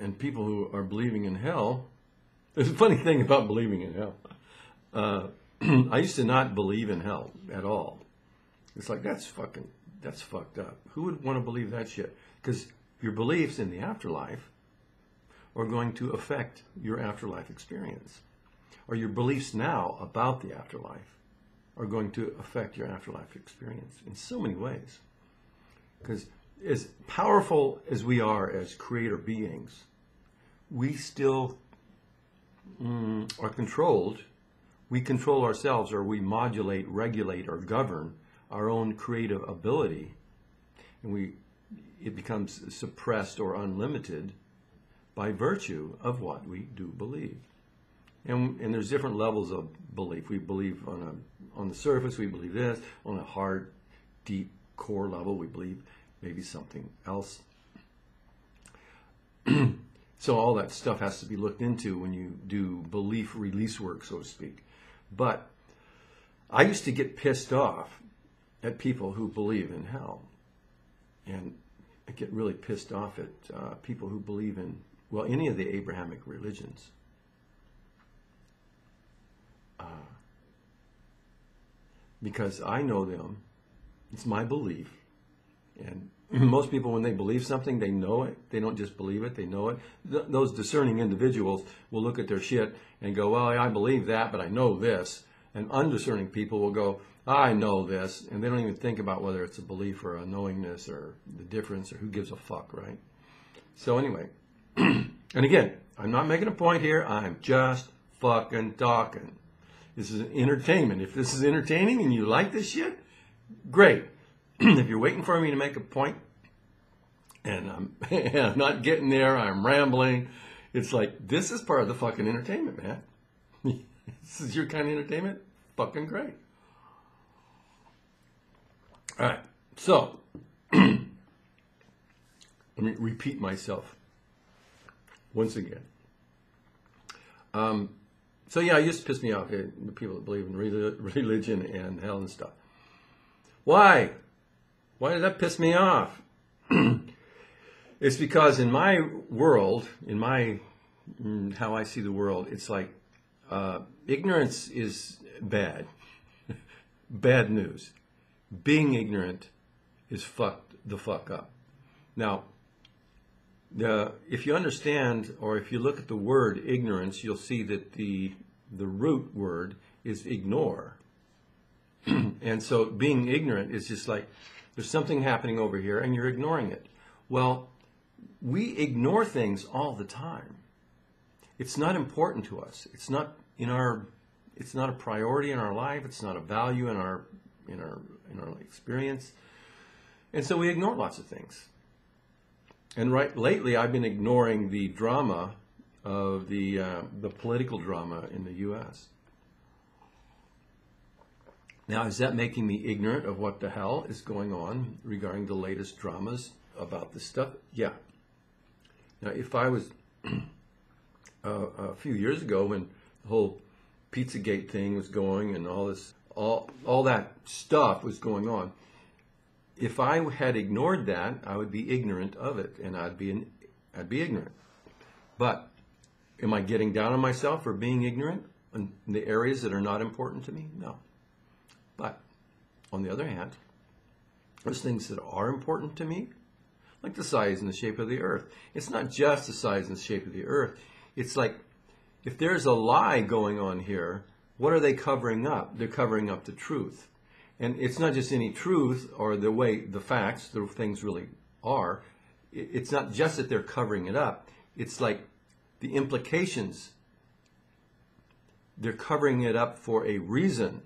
and people who are believing in hell. There's a funny thing about believing in hell. Uh, I used to not believe in hell at all. It's like that's fucking that's fucked up. Who would want to believe that shit? Because your beliefs in the afterlife are going to affect your afterlife experience, or your beliefs now about the afterlife are going to affect your afterlife experience in so many ways. Because as powerful as we are as creator beings, we still mm, are controlled. We control ourselves, or we modulate, regulate, or govern our own creative ability, and we it becomes suppressed or unlimited by virtue of what we do believe. And, and there's different levels of belief. We believe on a on the surface, we believe this. On a hard, deep core level, we believe maybe something else. so all that stuff has to be looked into when you do belief release work, so to speak. But I used to get pissed off at people who believe in hell, and I get really pissed off at uh, people who believe in well any of the Abrahamic religions. Uh, because I know them, it's my belief, and most people, when they believe something, they know it. They don't just believe it, they know it. Th- those discerning individuals will look at their shit and go, Well, I believe that, but I know this. And undiscerning people will go, I know this. And they don't even think about whether it's a belief or a knowingness or the difference or who gives a fuck, right? So, anyway, and again, I'm not making a point here. I'm just fucking talking. This is entertainment. If this is entertaining and you like this shit, great. If you're waiting for me to make a point and I'm, and I'm not getting there, I'm rambling, it's like, this is part of the fucking entertainment, man. this is your kind of entertainment? Fucking great. All right, so let me repeat myself once again. Um, so yeah, it used to piss me off, eh, the people that believe in religion and hell and stuff. Why? Why does that piss me off? it's because in my world, in my mm, how I see the world, it's like uh, ignorance is bad, bad news. Being ignorant is fucked the fuck up. Now, the, if you understand, or if you look at the word ignorance, you'll see that the the root word is ignore. and so being ignorant is just like there's something happening over here and you're ignoring it. Well, we ignore things all the time. It's not important to us. It's not in our it's not a priority in our life, it's not a value in our in our in our experience. And so we ignore lots of things. And right lately I've been ignoring the drama of the uh, the political drama in the US. Now, is that making me ignorant of what the hell is going on regarding the latest dramas about this stuff? Yeah. Now, if I was uh, a few years ago when the whole Pizzagate thing was going and all this, all all that stuff was going on, if I had ignored that, I would be ignorant of it, and I'd be an, I'd be ignorant. But am I getting down on myself for being ignorant in the areas that are not important to me? No. But on the other hand, there's things that are important to me, like the size and the shape of the earth. It's not just the size and shape of the earth. It's like if there's a lie going on here, what are they covering up? They're covering up the truth. And it's not just any truth or the way the facts, the things really are. It's not just that they're covering it up. It's like the implications. They're covering it up for a reason.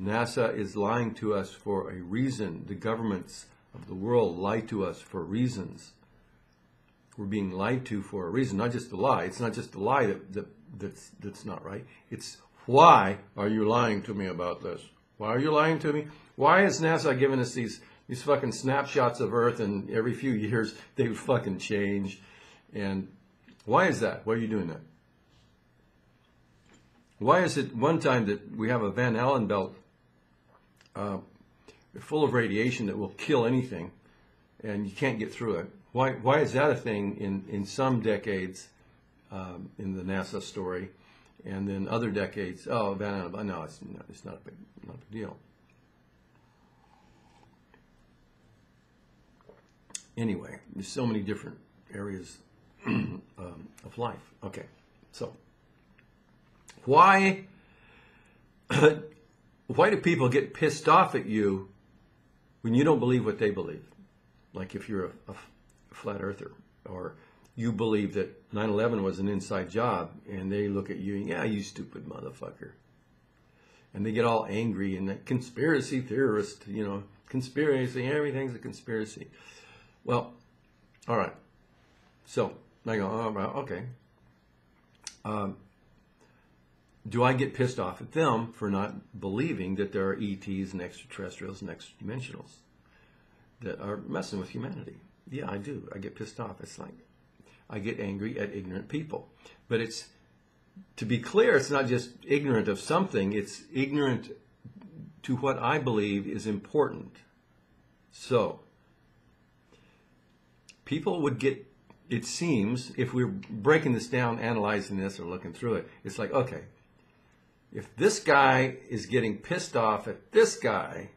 NASA is lying to us for a reason. The governments of the world lie to us for reasons. We're being lied to for a reason, not just a lie. It's not just a lie that, that, that's, that's not right. It's why are you lying to me about this? Why are you lying to me? Why has NASA given us these these fucking snapshots of Earth and every few years they fucking change? And why is that? Why are you doing that? Why is it one time that we have a Van Allen belt uh, full of radiation that will kill anything, and you can't get through it. Why, why is that a thing in, in some decades um, in the NASA story, and then other decades, oh, Van no, it's, no, it's not a big, not a big deal. Anyway, there's so many different areas um, of life. Okay, so why why do people get pissed off at you when you don't believe what they believe? Like if you're a, a flat earther or you believe that 9-11 was an inside job and they look at you and yeah you stupid motherfucker. And they get all angry and that conspiracy theorist you know conspiracy everything's a conspiracy. Well all right. So i go oh, okay. Um, do i get pissed off at them for not believing that there are ets and extraterrestrials and extra-dimensionals that are messing with humanity yeah, I do. I get pissed off. It's like I get angry at ignorant people. But it's to be clear, it's not just ignorant of something, it's ignorant to what I believe is important. So, people would get, it seems, if we're breaking this down, analyzing this, or looking through it, it's like, okay, if this guy is getting pissed off at this guy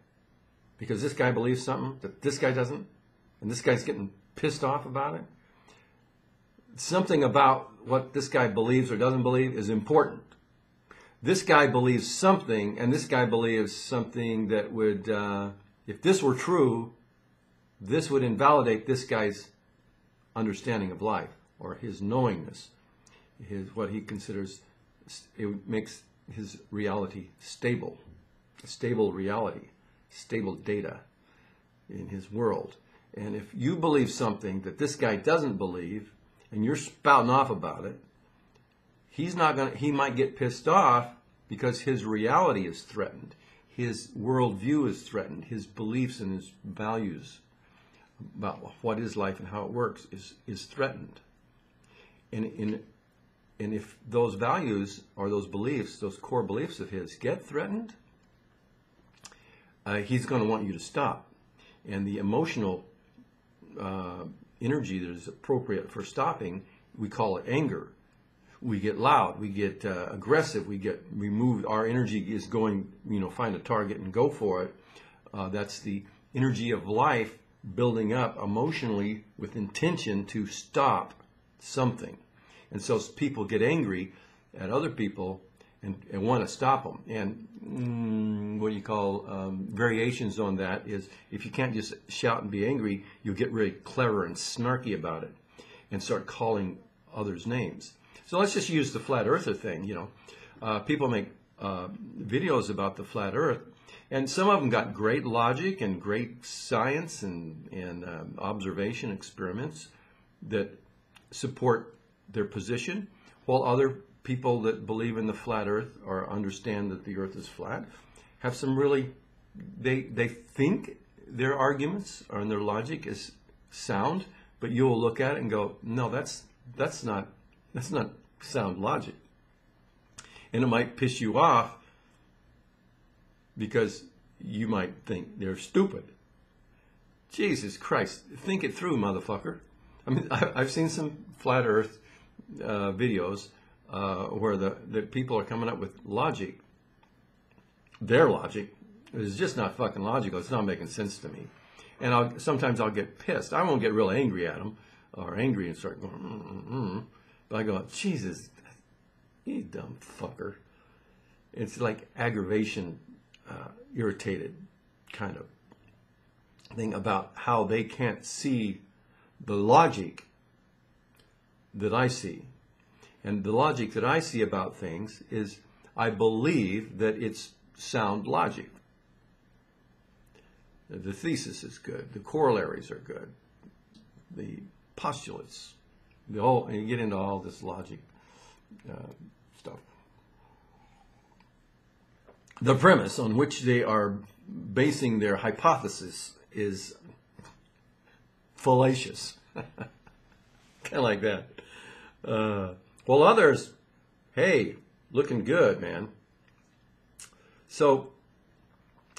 because this guy believes something that this guy doesn't, and this guy's getting pissed off about it, something about what this guy believes or doesn't believe is important. This guy believes something, and this guy believes something that would, uh, if this were true, this would invalidate this guy's understanding of life or his knowingness, his what he considers it makes his reality stable, stable reality, stable data in his world. And if you believe something that this guy doesn't believe, and you're spouting off about it, he's not going he might get pissed off because his reality is threatened. His worldview is threatened. His beliefs and his values about what is life and how it works is, is threatened. And, in, and if those values or those beliefs, those core beliefs of his, get threatened, uh, he's going to want you to stop. And the emotional uh, energy that is appropriate for stopping, we call it anger. We get loud, we get uh, aggressive, we get removed. Our energy is going, you know, find a target and go for it. Uh, that's the energy of life building up emotionally with intention to stop something. And so people get angry at other people and, and want to stop them. And mm, what you call um, variations on that is if you can't just shout and be angry, you'll get really clever and snarky about it and start calling others names. So let's just use the flat earther thing. You know, uh, people make uh, videos about the flat earth, and some of them got great logic and great science and, and um, observation experiments that support their position, while other people that believe in the flat earth or understand that the earth is flat have some really they they think their arguments or their logic is sound but you'll look at it and go no that's that's not that's not sound logic. And it might piss you off because you might think they're stupid. Jesus christ think it through motherfucker. I mean i've seen some flat earth uh, videos uh, where the, the people are coming up with logic, their logic, is just not fucking logical. It's not making sense to me. And I'll, sometimes I'll get pissed. I won't get real angry at them or angry and start going, mm, mm, mm. but I go, Jesus, you dumb fucker. It's like aggravation, uh, irritated kind of thing about how they can't see the logic that I see. And the logic that I see about things is I believe that it's sound logic. The thesis is good. The corollaries are good. The postulates, the whole, and you get into all this logic uh, stuff. The premise on which they are basing their hypothesis is fallacious. kind of like that. Uh, well, others, hey, looking good, man. So,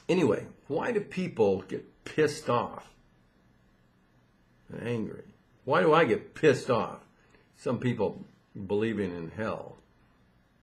anyway, why do people get pissed off angry? Why do I get pissed off? Some people believing in hell.